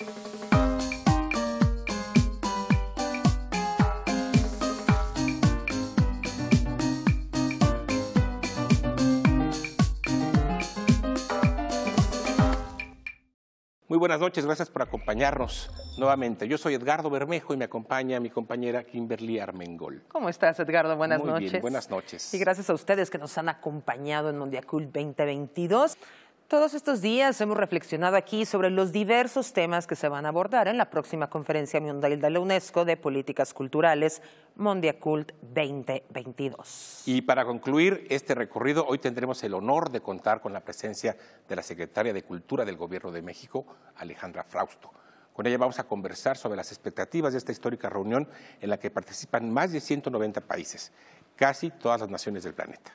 Muy buenas noches, gracias por acompañarnos nuevamente. Yo soy Edgardo Bermejo y me acompaña mi compañera Kimberly Armengol. ¿Cómo estás, Edgardo? Buenas Muy noches. bien, buenas noches. Y gracias a ustedes que nos han acompañado en Mondiacult 2022. Todos estos días hemos reflexionado aquí sobre los diversos temas que se van a abordar en la próxima Conferencia Mundial de la UNESCO de Políticas Culturales Mondiacult 2022. Y para concluir este recorrido, hoy tendremos el honor de contar con la presencia de la secretaria de Cultura del Gobierno de México, Alejandra Frausto. Con ella vamos a conversar sobre las expectativas de esta histórica reunión en la que participan más de 190 países, casi todas las naciones del planeta.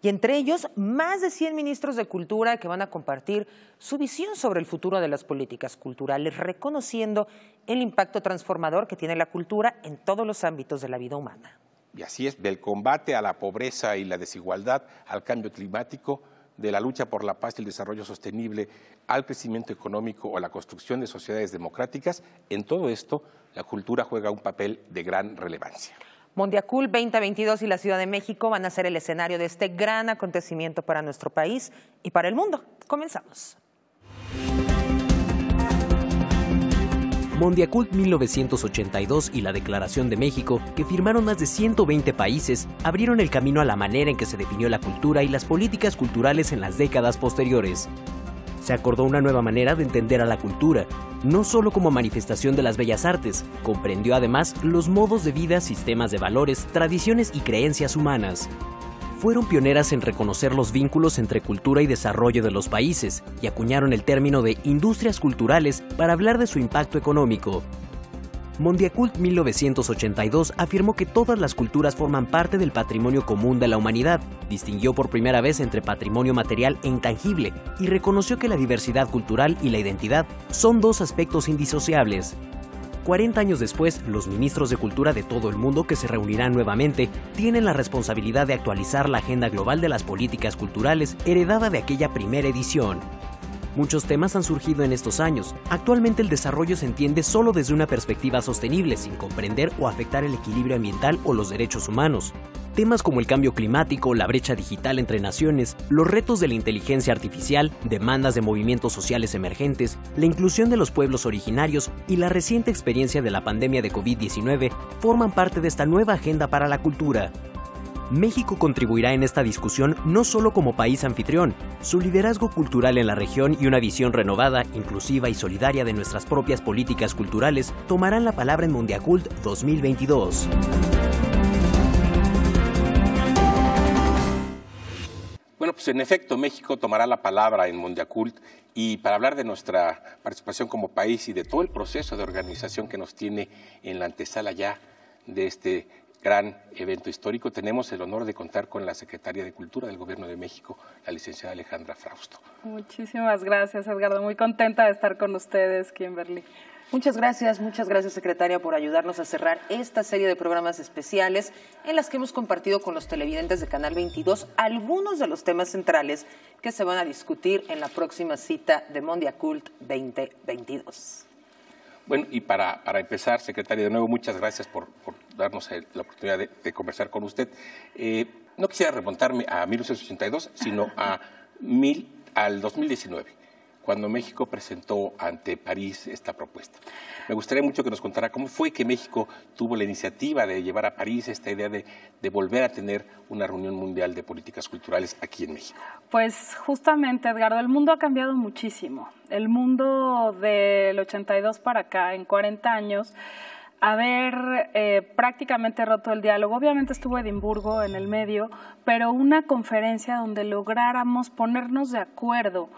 Y entre ellos, más de 100 ministros de Cultura que van a compartir su visión sobre el futuro de las políticas culturales, reconociendo el impacto transformador que tiene la cultura en todos los ámbitos de la vida humana. Y así es, del combate a la pobreza y la desigualdad, al cambio climático, de la lucha por la paz y el desarrollo sostenible, al crecimiento económico o la construcción de sociedades democráticas, en todo esto la cultura juega un papel de gran relevancia. Mondiacul 2022 y la Ciudad de México van a ser el escenario de este gran acontecimiento para nuestro país y para el mundo. Comenzamos. Mondiacult 1982 y la Declaración de México, que firmaron más de 120 países, abrieron el camino a la manera en que se definió la cultura y las políticas culturales en las décadas posteriores. Se acordó una nueva manera de entender a la cultura, no solo como manifestación de las bellas artes, comprendió además los modos de vida, sistemas de valores, tradiciones y creencias humanas. Fueron pioneras en reconocer los vínculos entre cultura y desarrollo de los países y acuñaron el término de industrias culturales para hablar de su impacto económico. Mondiacult 1982 afirmó que todas las culturas forman parte del patrimonio común de la humanidad, distinguió por primera vez entre patrimonio material e intangible y reconoció que la diversidad cultural y la identidad son dos aspectos indisociables. 40 años después, los ministros de cultura de todo el mundo que se reunirán nuevamente tienen la responsabilidad de actualizar la agenda global de las políticas culturales heredada de aquella primera edición. Muchos temas han surgido en estos años. Actualmente el desarrollo se entiende solo desde una perspectiva sostenible, sin comprender o afectar el equilibrio ambiental o los derechos humanos. Temas como el cambio climático, la brecha digital entre naciones, los retos de la inteligencia artificial, demandas de movimientos sociales emergentes, la inclusión de los pueblos originarios y la reciente experiencia de la pandemia de COVID-19 forman parte de esta nueva agenda para la cultura. México contribuirá en esta discusión no solo como país anfitrión, su liderazgo cultural en la región y una visión renovada, inclusiva y solidaria de nuestras propias políticas culturales tomarán la palabra en Mondiacult 2022. Bueno, pues en efecto, México tomará la palabra en Mondiacult y para hablar de nuestra participación como país y de todo el proceso de organización que nos tiene en la antesala ya de este gran evento histórico, tenemos el honor de contar con la secretaria de Cultura del Gobierno de México, la licenciada Alejandra Frausto. Muchísimas gracias, Edgardo. Muy contenta de estar con ustedes, Kimberly. Muchas gracias, muchas gracias secretaria por ayudarnos a cerrar esta serie de programas especiales en las que hemos compartido con los televidentes de Canal 22 algunos de los temas centrales que se van a discutir en la próxima cita de Mondiacult 2022. Bueno, y para, para empezar, secretaria, de nuevo muchas gracias por, darnos la oportunidad de, de, conversar con usted. Eh, no quisiera remontarme a 1982, sino a mil, al 2019 cuando México presentó ante París esta propuesta. Me gustaría mucho que nos contara cómo fue que México tuvo la iniciativa de llevar a París esta idea de, volver a tener una reunión mundial de políticas culturales aquí en México. Pues justamente, Edgardo, el mundo ha cambiado muchísimo. El mundo del 82 para acá, en 40 años, haber eh, prácticamente roto el diálogo. Obviamente estuvo Edimburgo en el medio, pero una conferencia donde lográramos ponernos de acuerdo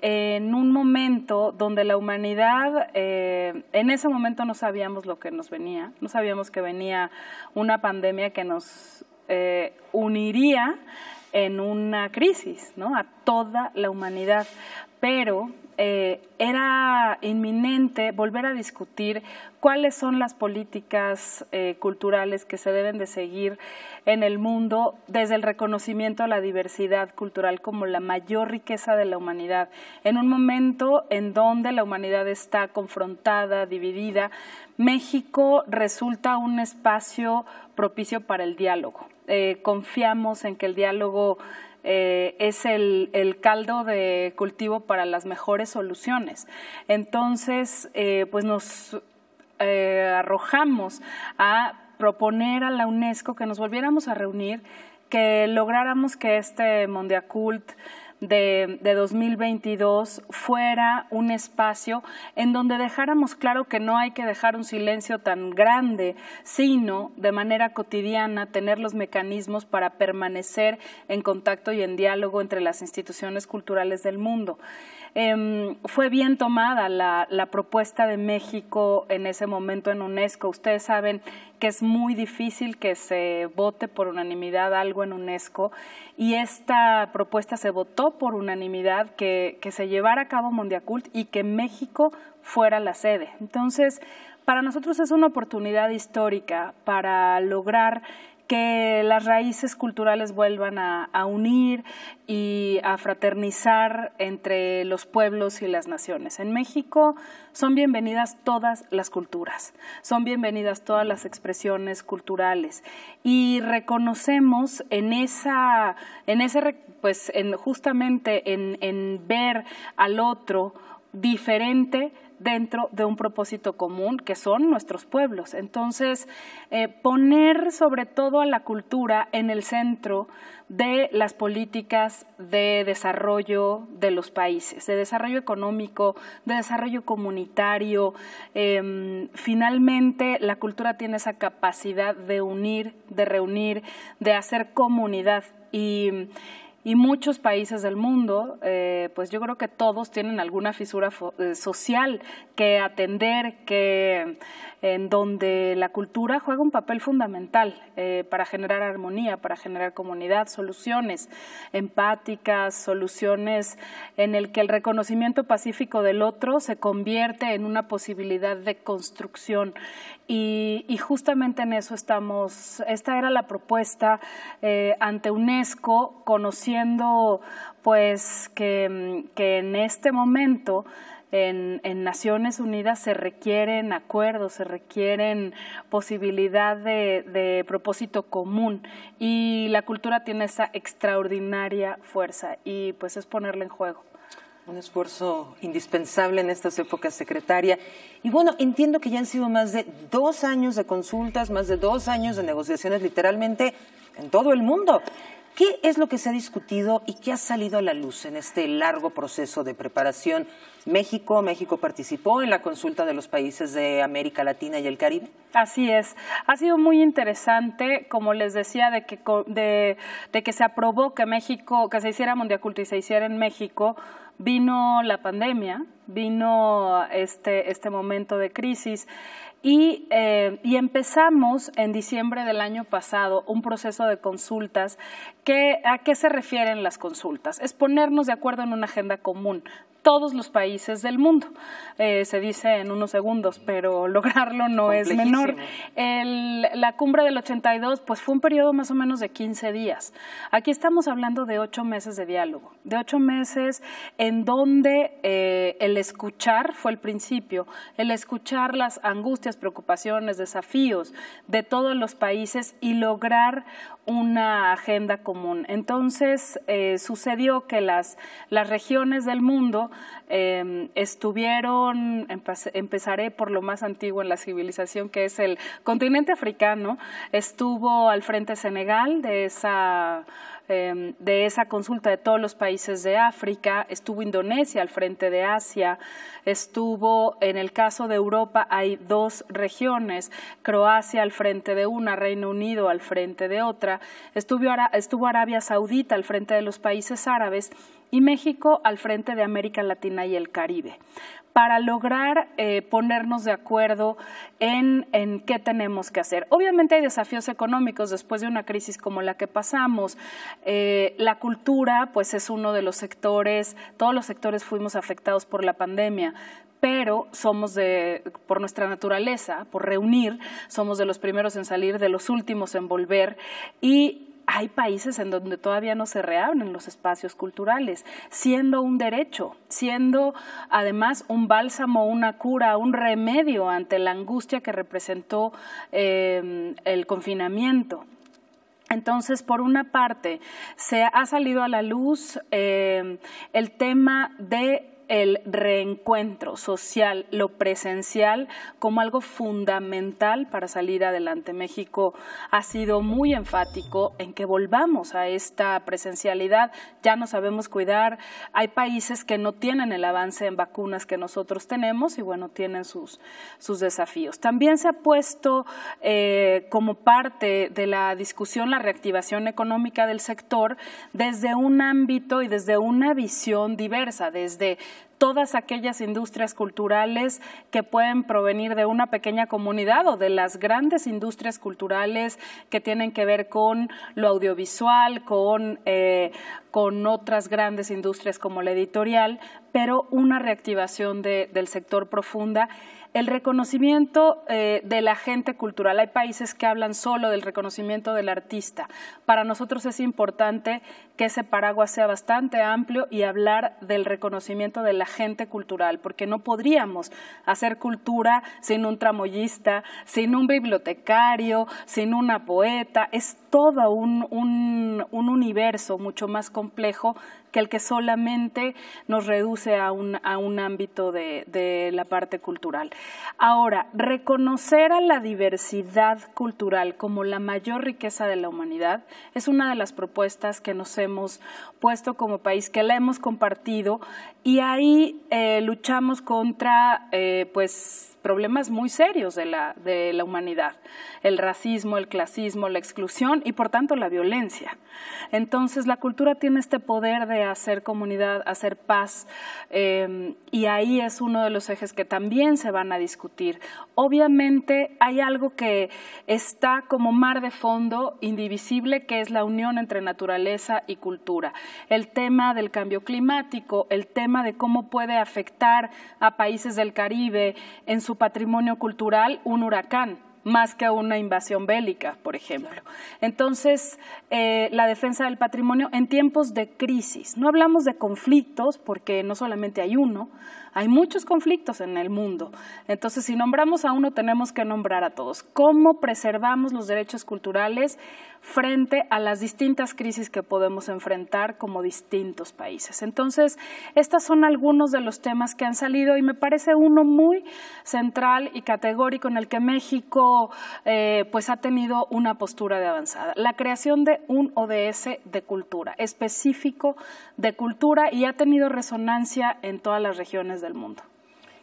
en un momento donde la humanidad, eh, en ese momento no sabíamos lo que nos venía, no sabíamos que venía una pandemia que nos eh, uniría en una crisis, ¿no? A toda la humanidad. Pero eh, era inminente volver a discutir cuáles son las políticas eh, culturales que se deben de seguir en el mundo desde el reconocimiento a la diversidad cultural como la mayor riqueza de la humanidad, en un momento en donde la humanidad está confrontada, dividida, México resulta un espacio propicio para el diálogo. Eh, confiamos en que el diálogo eh, es el, caldo de cultivo para las mejores soluciones. Entonces, eh, pues nos eh, arrojamos a proponer a la UNESCO que nos volviéramos a reunir, que lográramos que este Mondiacult de, de 2022 fuera un espacio en donde dejáramos claro que no hay que dejar un silencio tan grande, sino de manera cotidiana tener los mecanismos para permanecer en contacto y en diálogo entre las instituciones culturales del mundo. Em, fue bien tomada la, propuesta de México en ese momento en UNESCO. Ustedes saben que es muy difícil que se vote por unanimidad algo en UNESCO y esta propuesta se votó por unanimidad que, que se llevara a cabo Mondiacult y que México fuera la sede. Entonces, para nosotros es una oportunidad histórica para lograr que las raíces culturales vuelvan a, unir y a fraternizar entre los pueblos y las naciones. En México son bienvenidas todas las culturas, son bienvenidas todas las expresiones culturales y reconocemos en esa, en ese, pues, en, justamente en, en ver al otro diferente dentro de un propósito común que son nuestros pueblos. Entonces, eh, poner sobre todo a la cultura en el centro de las políticas de desarrollo de los países, de desarrollo económico, de desarrollo comunitario. Em, finalmente, la cultura tiene esa capacidad de unir, de reunir, de hacer comunidad. Y, y muchos países del mundo, eh, pues yo creo que todos tienen alguna fisura eh, social que atender, que en donde la cultura juega un papel fundamental eh, para generar armonía, para generar comunidad, soluciones empáticas, soluciones en el que el reconocimiento pacífico del otro se convierte en una posibilidad de construcción. Y, justamente en eso estamos, esta era la propuesta eh, ante UNESCO, conociendo pues que, que en este momento en, Naciones Unidas se requieren acuerdos, se requieren posibilidad de, propósito común y la cultura tiene esa extraordinaria fuerza y pues es ponerla en juego. Un esfuerzo indispensable en estas épocas, secretaria. Y bueno, entiendo que ya han sido más de dos años de consultas, más de dos años de negociaciones literalmente en todo el mundo. ¿Qué es lo que se ha discutido y qué ha salido a la luz en este largo proceso de preparación? México, México participó en la consulta de los países de América Latina y el Caribe. Así es. Ha sido muy interesante, como les decía, de que, de, que se aprobó que México, que se hiciera Mundiaculto y se hiciera en México. Vino la pandemia, vino este, este momento de crisis. Eh, y, empezamos en diciembre del año pasado un proceso de consultas. Que, ¿A qué se refieren las consultas? Es ponernos de acuerdo en una agenda común todos los países del mundo. Eh, se dice en unos segundos, pero lograrlo no es menor. la cumbre del 82 pues fue un periodo más o menos de 15 días. Aquí estamos hablando de ocho meses de diálogo, de ocho meses en donde eh, el escuchar fue el principio, el escuchar las angustias, preocupaciones, desafíos de todos los países y lograr una agenda común. Entonces eh, sucedió que las, las regiones del mundo Em, estuvieron, empezaré por lo más antiguo en la civilización, que es el continente africano, estuvo al frente Senegal de esa em, de esa consulta de todos los países de África, estuvo Indonesia al frente de Asia, estuvo, en el caso de Europa hay dos regiones, Croacia al frente de una, Reino Unido al frente de otra, estuvo, estuvo Arabia Saudita al frente de los países árabes y México al frente de América Latina y el Caribe para lograr eh, ponernos de acuerdo en, en, qué tenemos que hacer. Obviamente hay desafíos económicos después de una crisis como la que pasamos. Eh, la cultura, pues es uno de los sectores, todos los sectores fuimos afectados por la pandemia, pero somos de, por nuestra naturaleza, por reunir, somos de los primeros en salir, de los últimos en volver y hay países en donde todavía no se reabren los espacios culturales, siendo un derecho, siendo además un bálsamo, una cura, un remedio ante la angustia que representó eh, el confinamiento. Entonces, por una parte, se ha salido a la luz eh, el tema de el reencuentro social, lo presencial, como algo fundamental para salir adelante. México ha sido muy enfático en que volvamos a esta presencialidad. Ya no sabemos cuidar. Hay países que no tienen el avance en vacunas que nosotros tenemos y bueno, tienen sus, sus desafíos. También se ha puesto eh, como parte de la discusión la reactivación económica del sector desde un ámbito y desde una visión diversa, desde todas aquellas industrias culturales que pueden provenir de una pequeña comunidad o de las grandes industrias culturales que tienen que ver con lo audiovisual, con, eh, con otras grandes industrias como la editorial, pero una reactivación del sector profunda el reconocimiento eh, de la gente cultural. Hay países que hablan solo del reconocimiento del artista. Para nosotros es importante que ese paraguas sea bastante amplio y hablar del reconocimiento de la gente cultural, porque no podríamos hacer cultura sin un tramoyista, sin un bibliotecario, sin una poeta. Es todo un, un, un universo mucho más complejo que el que solamente nos reduce a un, a un ámbito de, de la parte cultural. Ahora, reconocer a la diversidad cultural como la mayor riqueza de la humanidad es una de las propuestas que nos hemos puesto como país, que la hemos compartido y ahí eh, luchamos contra eh, pues problemas muy serios de la, de la humanidad, el racismo, el clasismo, la exclusión y por tanto la violencia. Entonces la cultura tiene este poder de hacer comunidad, hacer paz eh, y ahí es uno de los ejes que también se van a discutir. Obviamente hay algo que está como mar de fondo indivisible que es la unión entre naturaleza y cultura. El tema del cambio climático, el tema de cómo puede afectar a países del Caribe en su patrimonio cultural un huracán más que una invasión bélica, por ejemplo. Entonces, eh, la defensa del patrimonio en tiempos de crisis. No hablamos de conflictos, porque no solamente hay uno, hay muchos conflictos en el mundo. Entonces, si nombramos a uno, tenemos que nombrar a todos. ¿Cómo preservamos los derechos culturales frente a las distintas crisis que podemos enfrentar como distintos países? Entonces, estos son algunos de los temas que han salido y me parece uno muy central y categórico en el que México eh, pues ha tenido una postura de avanzada. La creación de un ODS de cultura, específico de cultura y ha tenido resonancia en todas las regiones del mundo.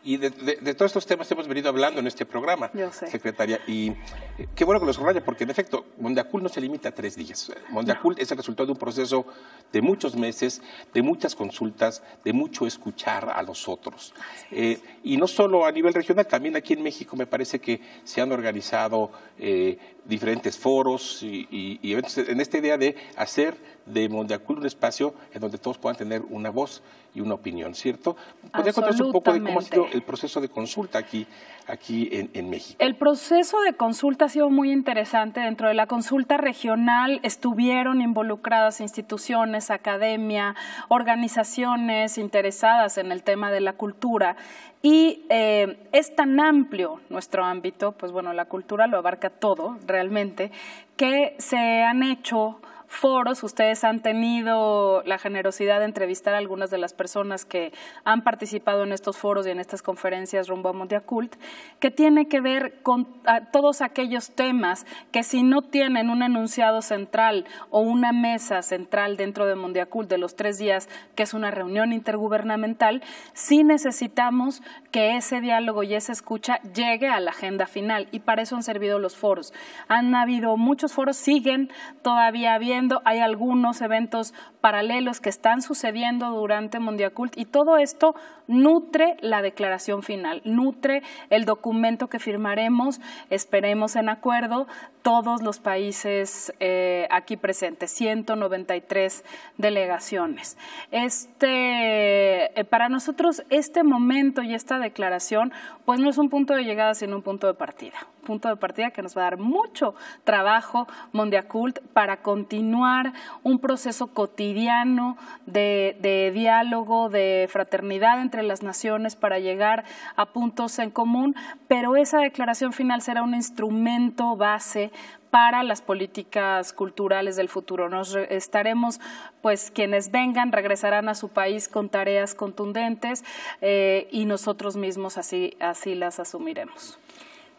Y de, todos estos temas hemos venido hablando en este programa, secretaria. Y eh, qué bueno que lo subraya, porque en efecto, Mondiacul no se limita a tres días. Mondiacul es el resultado de un proceso de muchos meses, de muchas consultas, de mucho escuchar a los otros. Eh, y no solo a nivel regional, también aquí en México me parece que se han organizado eh, diferentes foros y, y, eventos en esta idea de hacer de Mondiacul un espacio en donde todos puedan tener una voz y una opinión, ¿cierto? ¿Podría contarnos un poco de cómo ha sido el proceso de consulta aquí, aquí en, México? El proceso de consulta ha sido muy interesante. Dentro de la consulta regional estuvieron involucradas instituciones, academia, organizaciones interesadas en el tema de la cultura. Y eh, es tan amplio nuestro ámbito, pues bueno, la cultura lo abarca todo realmente, que se han hecho foros. Ustedes han tenido la generosidad de entrevistar a algunas de las personas que han participado en estos foros y en estas conferencias rumbo a Mondiacult, que tiene que ver con todos aquellos temas que si no tienen un enunciado central o una mesa central dentro de Mondiacult de los tres días, que es una reunión intergubernamental, sí necesitamos que ese diálogo y esa escucha llegue a la agenda final y para eso han servido los foros. Han habido muchos foros, siguen todavía bien hay algunos eventos paralelos que están sucediendo durante Mundiacult y todo esto nutre la declaración final, nutre el documento que firmaremos, esperemos en acuerdo, todos los países eh, aquí presentes, 193 delegaciones. Este, eh, para nosotros este momento y esta declaración, pues no es un punto de llegada, sino un punto de partida. Punto de partida que nos va a dar mucho trabajo Mondiacult para continuar un proceso cotidiano de, diálogo, de fraternidad entre las naciones para llegar a puntos en común, pero esa declaración final será un instrumento base para las políticas culturales del futuro. Nos estaremos, pues quienes vengan regresarán a su país con tareas contundentes eh, y nosotros mismos así, así las asumiremos.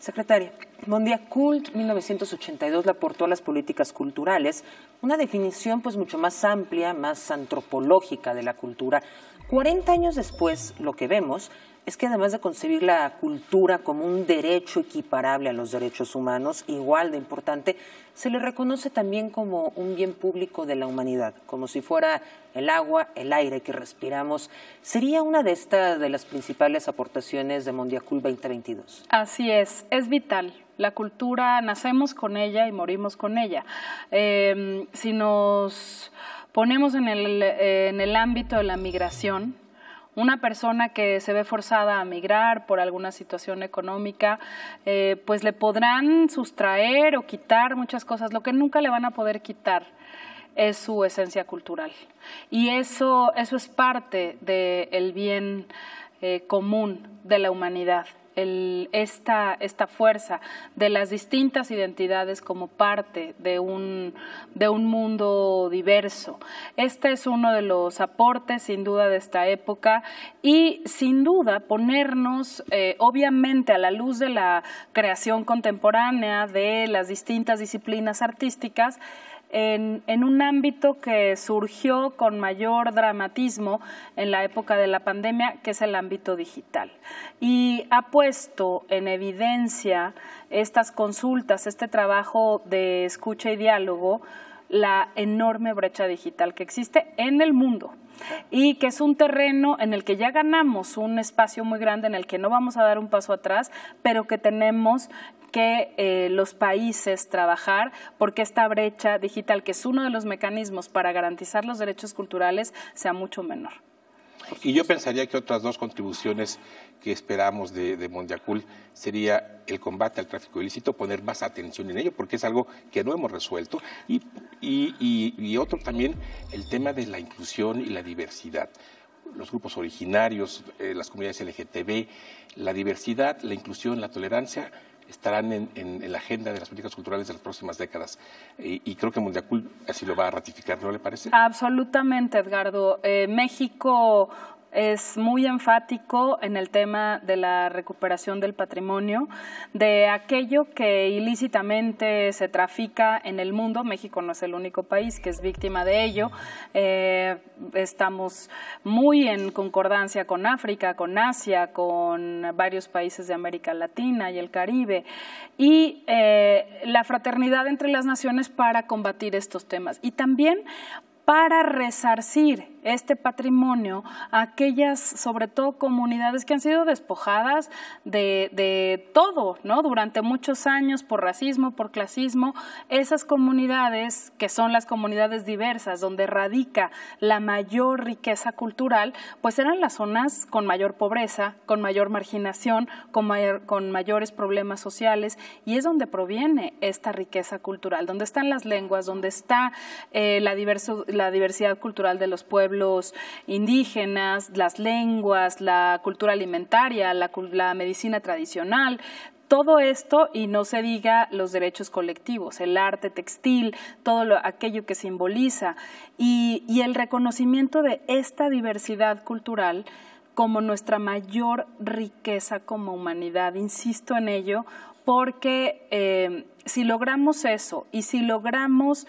Secretaria, Mondia Cult 1982 le aportó a las políticas culturales una definición pues mucho más amplia, más antropológica de la cultura. 40 años después, lo que vemos es que además de concebir la cultura como un derecho equiparable a los derechos humanos, igual de importante, se le reconoce también como un bien público de la humanidad, como si fuera el agua, el aire que respiramos. ¿Sería una de estas de las principales aportaciones de Mondiacul 2022? Así es, es vital. La cultura, nacemos con ella y morimos con ella. Eh, si nos ponemos en el, en el ámbito de la migración, una persona que se ve forzada a migrar por alguna situación económica, eh, pues le podrán sustraer o quitar muchas cosas. Lo que nunca le van a poder quitar es su esencia cultural. Y eso, eso es parte del bien eh, común de la humanidad esta, esta fuerza de las distintas identidades como parte de un, de un mundo diverso. Este es uno de los aportes, sin duda, de esta época y, sin duda, ponernos, eh, obviamente, a la luz de la creación contemporánea de las distintas disciplinas artísticas, en, un ámbito que surgió con mayor dramatismo en la época de la pandemia, que es el ámbito digital. Y ha puesto en evidencia estas consultas, este trabajo de escucha y diálogo, la enorme brecha digital que existe en el mundo y que es un terreno en el que ya ganamos un espacio muy grande en el que no vamos a dar un paso atrás, pero que tenemos que eh, los países trabajar porque esta brecha digital, que es uno de los mecanismos para garantizar los derechos culturales, sea mucho menor. Y yo pensaría que otras dos contribuciones que esperamos de, de Mondiacul sería el combate al tráfico ilícito, poner más atención en ello, porque es algo que no hemos resuelto, y, y otro también el tema de la inclusión y la diversidad los grupos originarios, eh, las comunidades LGTB, la diversidad, la inclusión, la tolerancia estarán en, la agenda de las políticas culturales de las próximas décadas. Y, creo que Mundiacul así lo va a ratificar, ¿no le parece? Absolutamente, Edgardo. Eh, México es muy enfático en el tema de la recuperación del patrimonio, de aquello que ilícitamente se trafica en el mundo. México no es el único país que es víctima de ello. Eh, estamos muy en concordancia con África, con Asia, con varios países de América Latina y el Caribe. Y eh, la fraternidad entre las naciones para combatir estos temas. Y también para resarcir este patrimonio aquellas, sobre todo comunidades que han sido despojadas de, de, todo, ¿no? Durante muchos años por racismo, por clasismo, esas comunidades que son las comunidades diversas, donde radica la mayor riqueza cultural, pues eran las zonas con mayor pobreza, con mayor marginación, con, con mayores problemas sociales, y es donde proviene esta riqueza cultural, donde están las lenguas, donde está eh, la diversidad la diversidad cultural de los pueblos indígenas, las lenguas, la cultura alimentaria, la, medicina tradicional, todo esto y no se diga los derechos colectivos, el arte textil, todo aquello que simboliza y, y, el reconocimiento de esta diversidad cultural como nuestra mayor riqueza como humanidad. Insisto en ello porque eh, si logramos eso y si logramos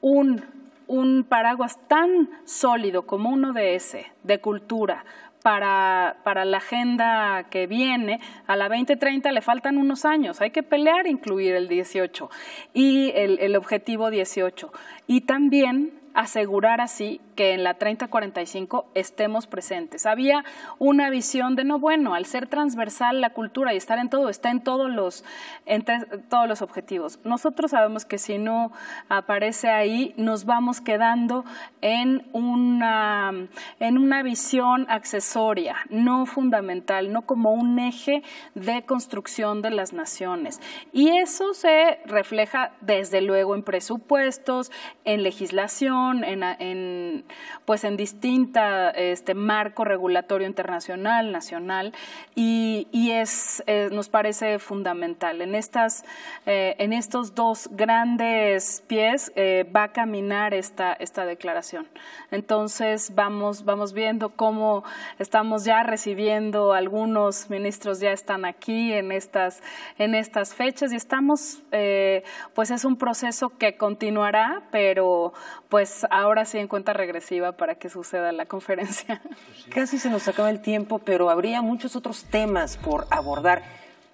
un un paraguas tan sólido como uno de ese, de cultura, para, para la agenda que viene. A la 2030 le faltan unos años. Hay que pelear incluir el 18 y el, el objetivo 18. Y también asegurar así que en la 3045 estemos presentes. Había una visión de no bueno, al ser transversal la cultura y estar en todo, está en todos los en todos los objetivos. Nosotros sabemos que si no aparece ahí nos vamos quedando en una en una visión accesoria, no fundamental, no como un eje de construcción de las naciones. Y eso se refleja desde luego en presupuestos, en legislación, en, en pues en distinta este marco regulatorio internacional, nacional, y, es, eh, nos parece fundamental. En, estas, eh, en estos dos grandes pies eh, va a caminar esta, esta declaración. Entonces vamos, vamos viendo cómo estamos ya recibiendo, algunos ministros ya están aquí en estas, en estas fechas y estamos, pues es un proceso que continuará, pero pues ahora sí en cuenta regresiva para que suceda la conferencia. Casi se nos acaba el tiempo, pero habría muchos otros temas por abordar.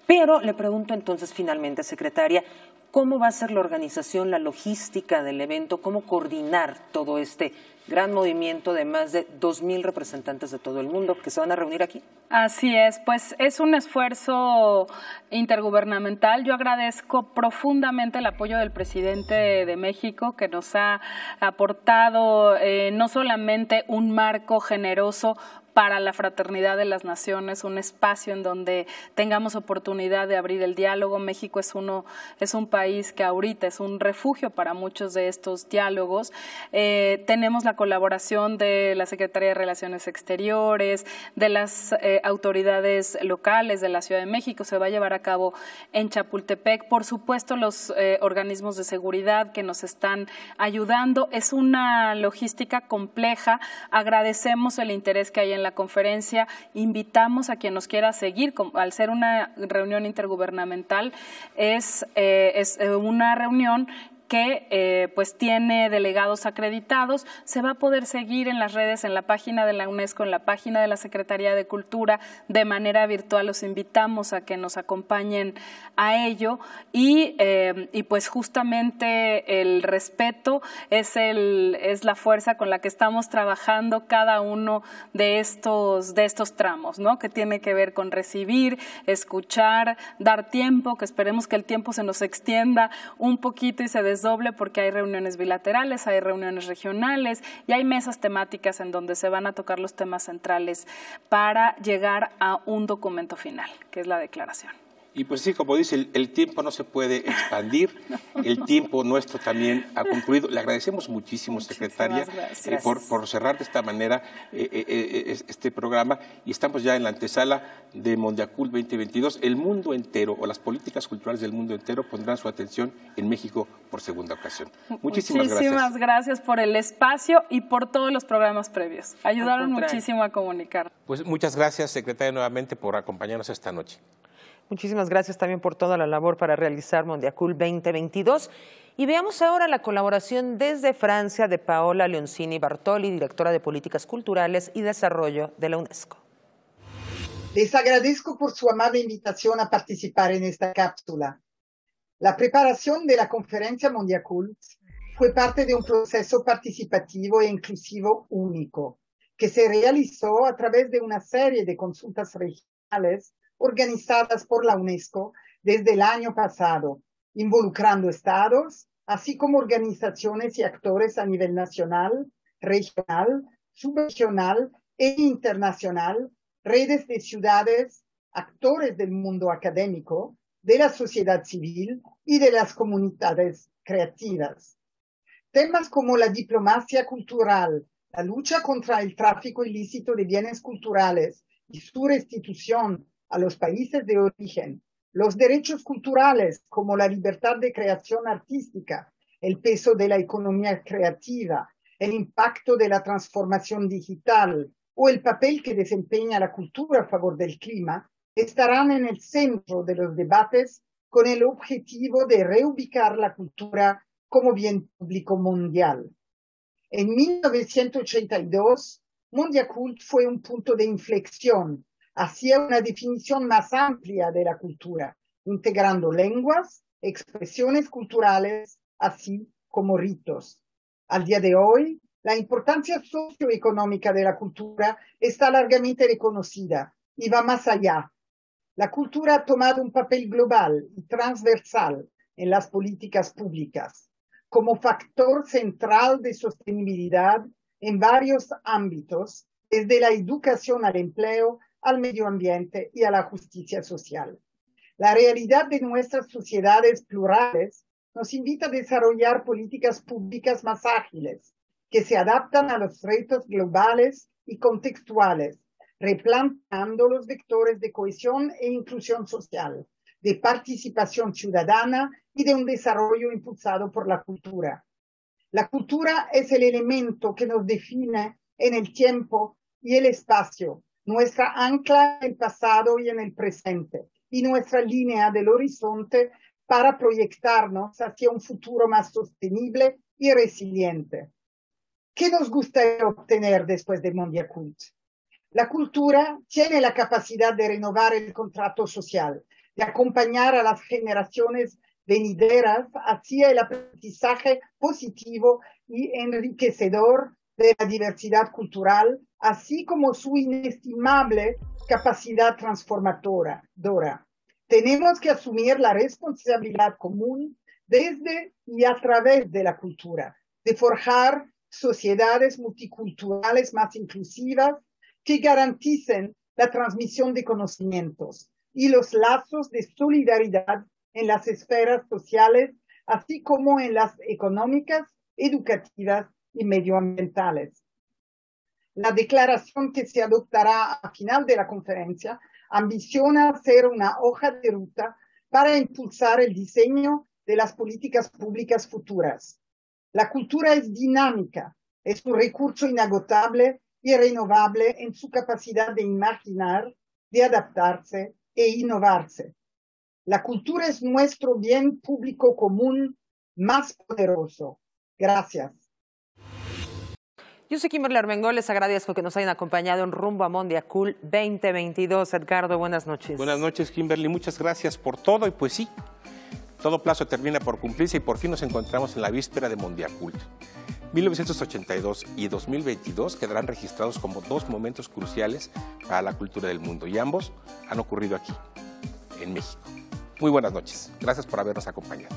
Pero le pregunto entonces finalmente, secretaria, ¿cómo va a ser la organización, la logística del evento, cómo coordinar todo este gran movimiento de más de 2.000 representantes de todo el mundo que se van a reunir aquí. Así es, pues es un esfuerzo intergubernamental. Yo agradezco profundamente el apoyo del presidente de México que nos ha aportado eh, no solamente un marco generoso para la fraternidad de las naciones, un espacio en donde tengamos oportunidad de abrir el diálogo. México es uno, es un país que ahorita es un refugio para muchos de estos diálogos. Eh, tenemos la colaboración de la Secretaría de Relaciones Exteriores, de las eh, autoridades locales de la Ciudad de México. Se va a llevar a cabo en Chapultepec. Por supuesto, los eh, organismos de seguridad que nos están ayudando. Es una logística compleja. Agradecemos el interés que hay en la conferencia, invitamos a quien nos quiera seguir, al ser una reunión intergubernamental, es, eh, es eh, una reunión que eh, pues tiene delegados acreditados, se va a poder seguir en las redes, en la página de la UNESCO, en la página de la Secretaría de Cultura, de manera virtual. Los invitamos a que nos acompañen a ello y, eh, y pues justamente el respeto es, el, es la fuerza con la que estamos trabajando cada uno de estos, de estos tramos, ¿no? que tiene que ver con recibir, escuchar, dar tiempo, que esperemos que el tiempo se nos extienda un poquito y se doble porque hay reuniones bilaterales, hay reuniones regionales y hay mesas temáticas en donde se van a tocar los temas centrales para llegar a un documento final, que es la declaración. Y pues sí, como dice, el, tiempo no se puede expandir, el tiempo nuestro también ha concluido. Le agradecemos muchísimo, secretaria, eh, por, por, cerrar de esta manera eh, eh, este programa y estamos ya en la antesala de Mondiacul 2022. El mundo entero o las políticas culturales del mundo entero pondrán su atención en México por segunda ocasión. Muchísimas, gracias. Muchísimas gracias por el espacio y por todos los programas previos. Ayudaron muchísimo a comunicar. Pues muchas gracias, secretaria, nuevamente por acompañarnos esta noche. Muchísimas gracias también por toda la labor para realizar Mondiacul 2022. Y veamos ahora la colaboración desde Francia de Paola Leoncini Bartoli, directora de Políticas Culturales y Desarrollo de la UNESCO. Les agradezco por su amable invitación a participar en esta cápsula. La preparación de la conferencia Mondiacult fue parte de un proceso participativo e inclusivo único, que se realizó a través de una serie de consultas regionales organizadas por la UNESCO desde el año pasado, involucrando estados, así como organizaciones y actores a nivel nacional, regional, subregional e internacional, redes de ciudades, actores del mundo académico, de la sociedad civil y de las comunidades creativas. Temas como la diplomacia cultural, la lucha contra el tráfico ilícito de bienes culturales y su restitución a los países de origen, los derechos culturales como la libertad de creación artística, el peso de la economía creativa, el impacto de la transformación digital o el papel que desempeña la cultura a favor del clima, estarán en el centro de los debates con el objetivo de reubicar la cultura como bien público mundial. En 1982, Mondiacult fue un punto de inflexión hacia una definición más amplia de la cultura, integrando lenguas, expresiones culturales, así como ritos. Al día de hoy, la importancia socioeconómica de la cultura está largamente reconocida y va más allá. La cultura ha tomado un papel global y transversal en las políticas públicas, como factor central de sostenibilidad en varios ámbitos, desde la educación al empleo, al medio ambiente y a la justicia social. La realidad de nuestras sociedades plurales nos invita a desarrollar políticas públicas más ágiles, que se adaptan a los retos globales y contextuales, replanteando los vectores de cohesión e inclusión social, de participación ciudadana y de un desarrollo impulsado por la cultura. La cultura es el elemento que nos define en el tiempo y el espacio, nuestra ancla en el pasado y en el presente, y nuestra línea del horizonte para proyectarnos hacia un futuro más sostenible y resiliente. ¿Qué nos gustaría obtener después de Mondiacult? La cultura tiene la capacidad de renovar el contrato social, de acompañar a las generaciones venideras hacia el aprendizaje positivo y enriquecedor de la diversidad cultural, así como su inestimable capacidad transformadora. Tenemos que asumir la responsabilidad común desde y a través de la cultura, de forjar sociedades multiculturales más inclusivas que garanticen la transmisión de conocimientos y los lazos de solidaridad en las esferas sociales, así como en las económicas, educativas y medioambientales. La declaración que se adoptará a final de la conferencia ambiciona ser una hoja de ruta para impulsar el diseño de las políticas públicas futuras. La cultura es dinámica, es un recurso inagotable y renovable en su capacidad de imaginar, de adaptarse e innovarse. La cultura es nuestro bien público común más poderoso. Gracias. Yo soy Kimberly Armengol, les agradezco que nos hayan acompañado en Rumbo a Mondia Cool 2022. Edgardo, buenas noches. Buenas noches, Kimberly. Muchas gracias por todo. Y pues sí, todo plazo termina por cumplirse y por fin nos encontramos en la víspera de Mondiacult. 1982 y 2022 quedarán registrados como dos momentos cruciales para la cultura del mundo y ambos han ocurrido aquí, en México. Muy buenas noches. Gracias por habernos acompañado.